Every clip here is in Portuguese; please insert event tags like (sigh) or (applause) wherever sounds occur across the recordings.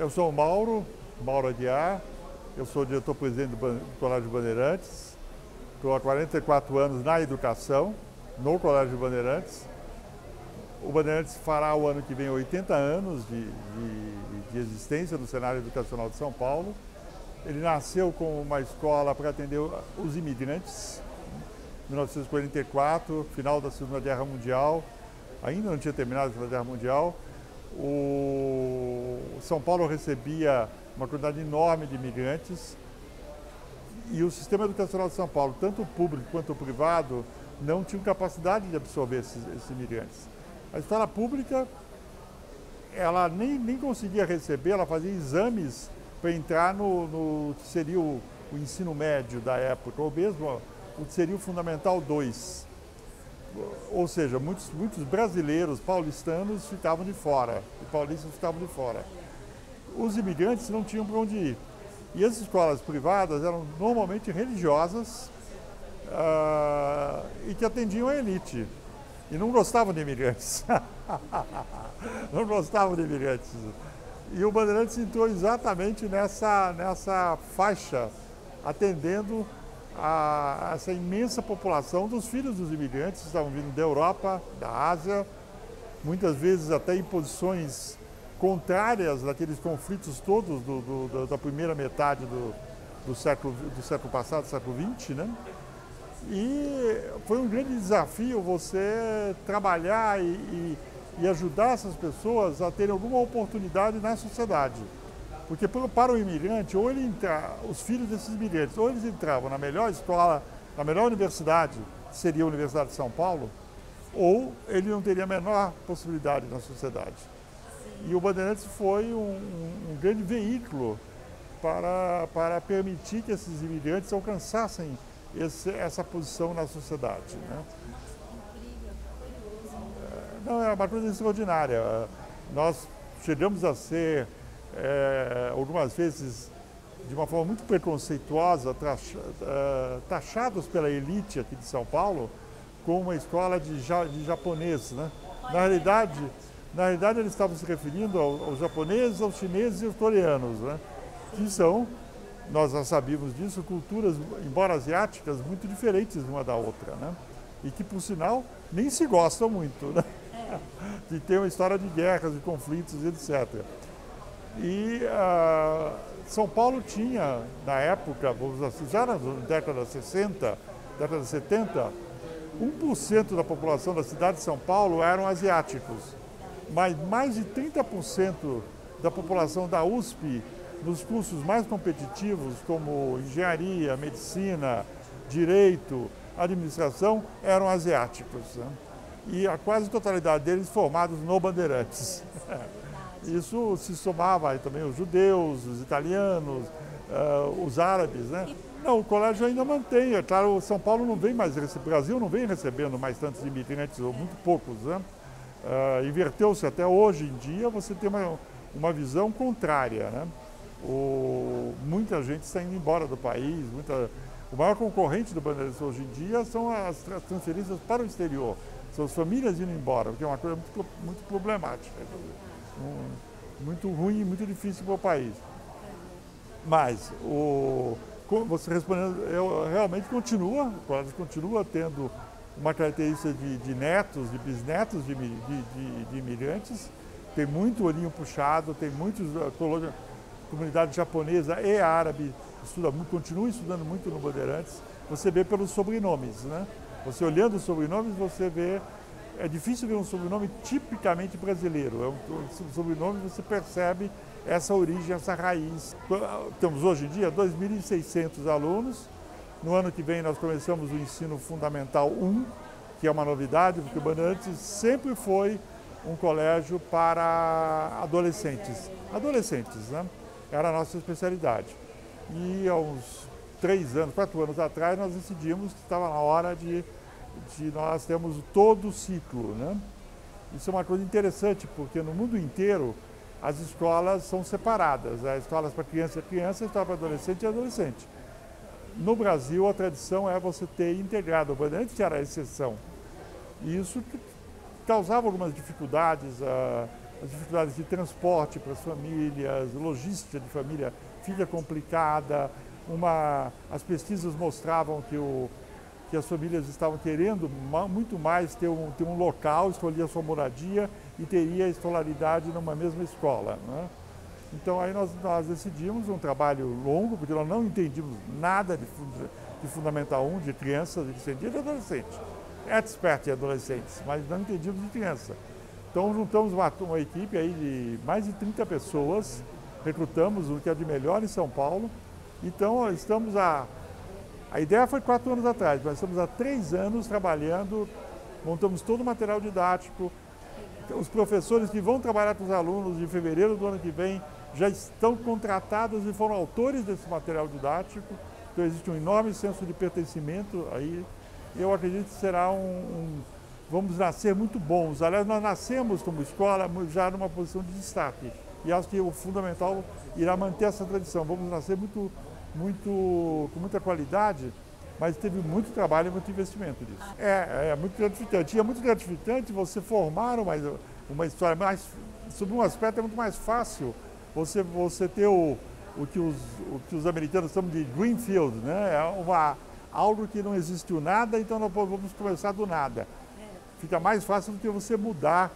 Eu sou o Mauro, Mauro Aguiar, eu sou diretor-presidente do Colégio Bandeirantes, estou há 44 anos na educação, no Colégio Bandeirantes. O Bandeirantes fará o ano que vem 80 anos de, de, de existência no cenário educacional de São Paulo. Ele nasceu como uma escola para atender os imigrantes. Em 1944, final da Segunda Guerra Mundial, ainda não tinha terminado a Segunda Guerra Mundial, o São Paulo recebia uma quantidade enorme de imigrantes e o sistema educacional de São Paulo, tanto o público quanto o privado, não tinham capacidade de absorver esses, esses imigrantes. A escola pública, ela nem, nem conseguia receber, ela fazia exames para entrar no, no que seria o, o, ensino médio da época, ou mesmo o que seria o Fundamental 2. Ou seja, muitos, muitos brasileiros paulistanos ficavam de fora, e paulistas ficavam de fora. Os imigrantes não tinham para onde ir. E as escolas privadas eram normalmente religiosas uh, e que atendiam a elite. E não gostavam de imigrantes. (laughs) não gostavam de imigrantes. E o Bandeirantes entrou exatamente nessa, nessa faixa, atendendo a, essa imensa população dos filhos dos imigrantes que estavam vindo da Europa, da Ásia, muitas vezes até em posições contrárias daqueles conflitos todos do, do, da primeira metade do, do, século, do século passado, século XX, né? E foi um grande desafio você trabalhar e, e, e ajudar essas pessoas a terem alguma oportunidade na sociedade. Porque para o imigrante, ou ele entra, os filhos desses imigrantes, ou eles entravam na melhor escola, na melhor universidade, que seria a Universidade de São Paulo, ou ele não teria a menor possibilidade na sociedade. E o Bandeirantes foi um, um grande veículo para, para permitir que esses imigrantes alcançassem esse, essa posição na sociedade. Né? Não, é uma coisa extraordinária. Nós chegamos a ser, é, algumas vezes, de uma forma muito preconceituosa, é, taxados pela elite aqui de São Paulo como uma escola de, de japonês. Né? Na realidade, na realidade, eles estavam se referindo aos, japoneses, aos chineses e aos coreanos, né? que são, nós já sabíamos disso, culturas, embora asiáticas, muito diferentes uma da outra. Né? E que, por sinal, nem se gostam muito. Né? (laughs) De ter uma história de guerras, de conflitos, etc. E uh, São Paulo tinha, na época, vamos assim, já na década de 60, década de 70, 1% da população da cidade de São Paulo eram asiáticos mas mais de 30% da população da USP nos cursos mais competitivos, como engenharia, medicina, direito, administração, eram asiáticos. Né? E a quase totalidade deles formados no Bandeirantes. (laughs) Isso se somava também os judeus, os italianos, uh, os árabes. Né? Não, o colégio ainda mantém. É claro, São Paulo não vem mais, o Brasil não vem recebendo mais tantos imigrantes, ou muito poucos. Né? Uh, Inverteu-se até hoje em dia, você tem uma, uma visão contrária. Né? O, muita gente está indo embora do país, muita, o maior concorrente do Bandeirantes hoje em dia são as transferências para o exterior, são as famílias indo embora, o que é uma coisa muito, muito problemática, muito ruim e muito difícil para o país. Mas, o, você respondendo, eu, realmente continua, o colégio continua tendo uma característica de, de netos, de bisnetos de, de, de, imigrantes. Tem muito olhinho puxado, tem muitos, a comunidade japonesa e árabe estuda, continua estudando muito no Bandeirantes. Você vê pelos sobrenomes, né? Você olhando os sobrenomes, você vê. É difícil ver um sobrenome tipicamente brasileiro. É um, sobrenome você percebe essa origem, essa raiz. Temos hoje em dia 2.600 alunos, no ano que vem nós começamos o ensino fundamental 1, que é uma novidade, porque o Bandeirantes sempre foi um colégio para adolescentes. Adolescentes, né? Era a nossa especialidade. E há uns três anos, quatro anos atrás, nós decidimos que estava na hora de, de nós termos todo o ciclo, né? Isso é uma coisa interessante, porque no mundo inteiro as escolas são separadas. As escolas para criança e criança, a escola para adolescente e adolescente. No Brasil, a tradição é você ter integrado, antes era a exceção. E isso causava algumas dificuldades, uh, as dificuldades de transporte para as famílias, logística de família fica complicada. Uma, as pesquisas mostravam que, o, que as famílias estavam querendo muito mais ter um, ter um local, escolher a sua moradia e teria escolaridade numa mesma escola. Né? Então aí nós, nós decidimos um trabalho longo, porque nós não entendíamos nada de, de Fundamental 1, de crianças, de entendia de adolescente. Expert em adolescentes, mas não entendíamos de criança. Então juntamos uma, uma equipe aí de mais de 30 pessoas, recrutamos o que é de melhor em São Paulo. Então estamos a. A ideia foi quatro anos atrás, mas estamos há três anos trabalhando, montamos todo o material didático. Os professores que vão trabalhar com os alunos em fevereiro do ano que vem já estão contratados e foram autores desse material didático. Então existe um enorme senso de pertencimento aí. Eu acredito que será um, um vamos nascer muito bons. Aliás, nós nascemos como escola já numa posição de destaque. E acho que o fundamental irá manter essa tradição. Vamos nascer muito, muito, com muita qualidade, mas teve muito trabalho e muito investimento nisso. É, é muito gratificante. E é muito gratificante você formar uma, uma história mais. Sobre um aspecto é muito mais fácil você, você ter o, o, que os, o que os americanos chamam de greenfield, né? É uma, algo que não existiu nada, então nós vamos começar do nada. Fica mais fácil do que você mudar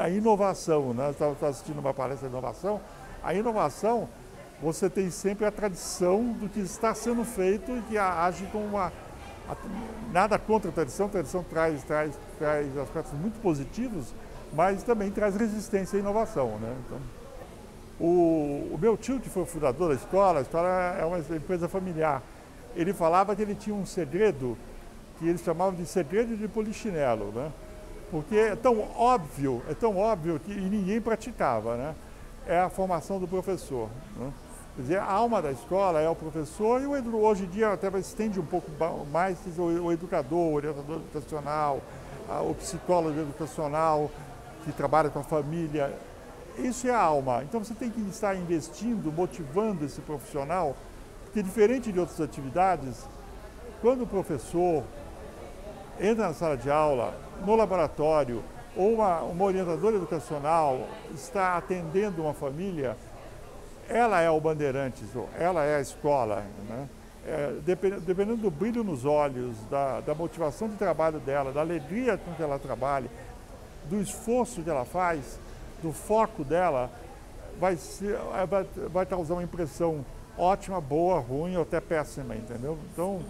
a inovação. Né? Estava assistindo uma palestra de inovação. A inovação, você tem sempre a tradição do que está sendo feito e que age como uma. Nada contra a tradição, a tradição traz, traz, traz aspectos muito positivos, mas também traz resistência à inovação. Né? Então, o, o, meu tio, que foi o fundador da escola, a escola é uma empresa familiar, ele falava que ele tinha um segredo que eles chamavam de segredo de polichinelo, né? Porque é tão óbvio, é tão óbvio que ninguém praticava, né? É a formação do professor. Né? Quer dizer, a alma da escola é o professor e o, hoje em dia até estende um pouco mais o, educador, o orientador educacional, o psicólogo educacional que trabalha com a família. Isso é a alma. Então você tem que estar investindo, motivando esse profissional, porque diferente de outras atividades, quando o professor entra na sala de aula, no laboratório, ou uma, uma orientadora educacional está atendendo uma família, ela é o Bandeirantes, ela é a escola. Né? É, dependendo do brilho nos olhos, da, da motivação de trabalho dela, da alegria com que ela trabalha, do esforço que ela faz, do foco dela, vai, ser, é, vai, vai causar uma impressão ótima, boa, ruim ou até péssima, entendeu? Então,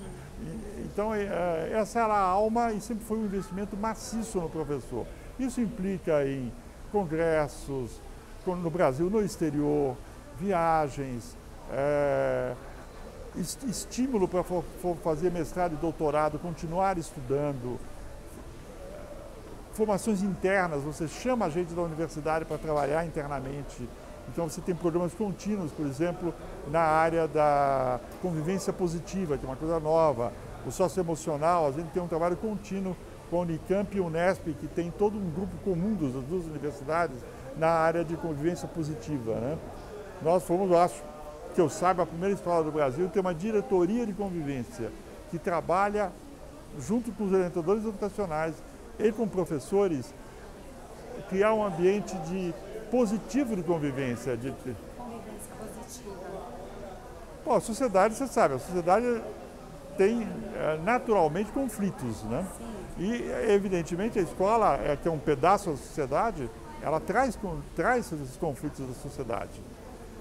então é, essa era a alma e sempre foi um investimento maciço no professor. Isso implica em congressos, no Brasil, no exterior, viagens, é, estímulo para fazer mestrado e doutorado, continuar estudando, formações internas, você chama a gente da universidade para trabalhar internamente. Então você tem programas contínuos, por exemplo, na área da convivência positiva, que é uma coisa nova. O socioemocional, a gente tem um trabalho contínuo com a Unicamp e Unesp, que tem todo um grupo comum das duas universidades na área de convivência positiva. Né? Nós fomos, eu acho, que eu saiba, a primeira escola do Brasil tem uma diretoria de convivência que trabalha junto com os orientadores educacionais e com professores, criar um ambiente de positivo de convivência. De... Convivência positiva. Bom, a sociedade, você sabe, a sociedade tem é, naturalmente conflitos, né? Sim. E, evidentemente, a escola, é, que é um pedaço da sociedade, ela traz, traz esses conflitos da sociedade.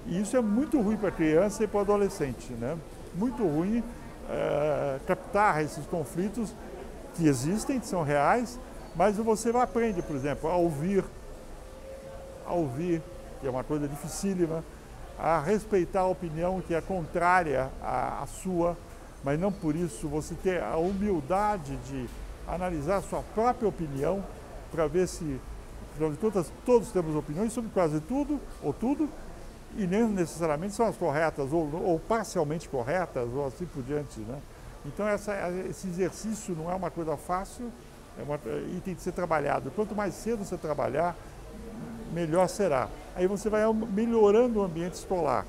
E isso é muito ruim para a criança e para o adolescente, né? Muito ruim é, captar esses conflitos que existem, que são reais, mas você aprende, por exemplo, a ouvir, a ouvir, que é uma coisa dificílima, a respeitar a opinião que é contrária à, à sua, mas não por isso você ter a humildade de analisar sua própria opinião para ver se, afinal de contas, todos temos opiniões sobre quase tudo ou tudo, e nem necessariamente são as corretas, ou, ou parcialmente corretas, ou assim por diante. Né? Então essa, esse exercício não é uma coisa fácil é uma, e tem que ser trabalhado. Quanto mais cedo você trabalhar, melhor será. Aí você vai melhorando o ambiente escolar.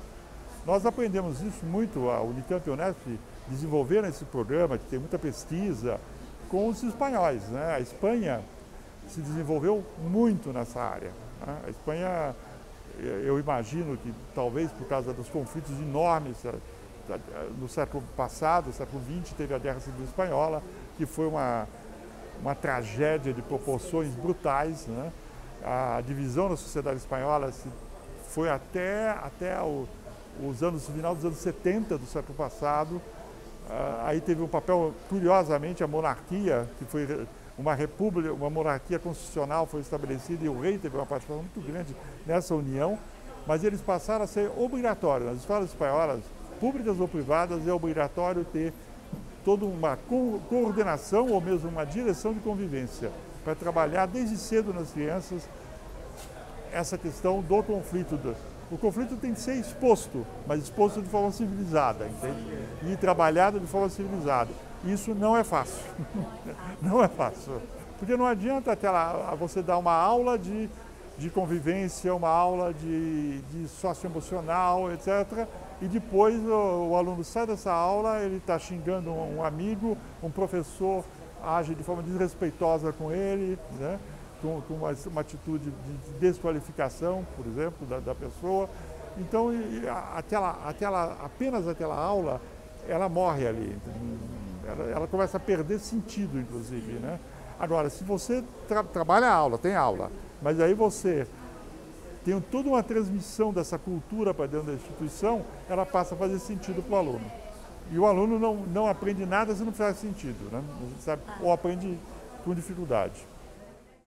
Nós aprendemos isso muito, a Unicamp e a Unesp desenvolveram esse programa, que tem muita pesquisa, com os espanhóis. Né? A Espanha se desenvolveu muito nessa área. Né? A Espanha, eu imagino que talvez por causa dos conflitos enormes eh, no século passado, século XX, teve a Guerra Civil Espanhola, que foi uma, uma tragédia de proporções brutais. Né? A divisão da sociedade espanhola foi até, até o, os anos, final dos anos 70 do século passado. Uh, aí teve um papel, curiosamente, a monarquia, que foi uma república, uma monarquia constitucional foi estabelecida e o rei teve uma participação muito grande nessa união, mas eles passaram a ser obrigatórios. Nas escolas espanholas, públicas ou privadas, é obrigatório ter toda uma co coordenação ou mesmo uma direção de convivência para trabalhar desde cedo nas crianças essa questão do conflito. Do, o conflito tem que ser exposto, mas exposto de forma civilizada, entende? E trabalhado de forma civilizada. Isso não é fácil. (laughs) não é fácil. Porque não adianta você dar uma aula de, de convivência, uma aula de, de socioemocional, etc. E depois o, o aluno sai dessa aula, ele está xingando um, um, amigo, um professor age de forma desrespeitosa com ele, né? com, com uma, uma, atitude de desqualificação, por exemplo, da, da pessoa. Então, aquela, aquela, apenas aquela aula, ela morre ali. Ela, ela começa a perder sentido, inclusive. Né? Agora, se você tra trabalha a aula, tem aula, mas aí você tem toda uma transmissão dessa cultura para dentro da instituição, ela passa a fazer sentido para o aluno. E o aluno não, não aprende nada se não faz sentido, né? sabe? ou aprende com dificuldade.